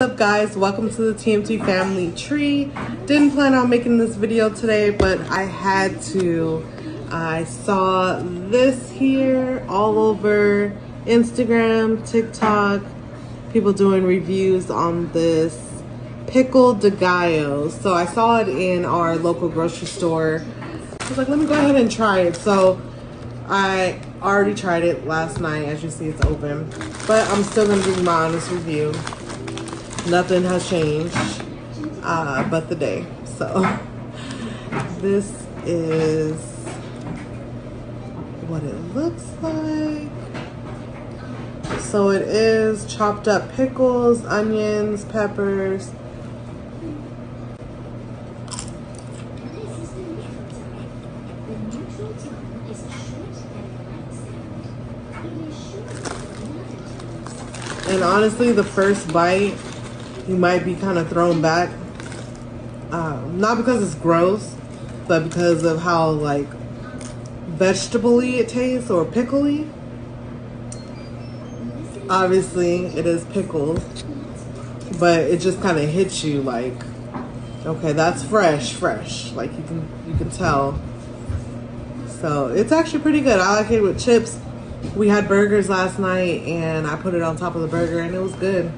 What's up guys? Welcome to the tmt family tree. Didn't plan on making this video today but i had to. I saw this here all over instagram tiktok people doing reviews on this pickle de gallo so i saw it in our local grocery store. I was like let me go ahead and try it. So i already tried it last night. As you see it's open. But i'm still gonna you my honest review nothing has changed uh, but the day. So this is what it looks like. So it is chopped up pickles, onions, peppers. And honestly, the first bite you might be kind of thrown back. Um, not because it's gross, but because of how like vegetably it tastes or pickly. Obviously, it is pickles, but it just kind of hits you like, okay, that's fresh, fresh. Like you can you can tell. So it's actually pretty good. I like it with chips. We had burgers last night, and I put it on top of the burger, and it was good.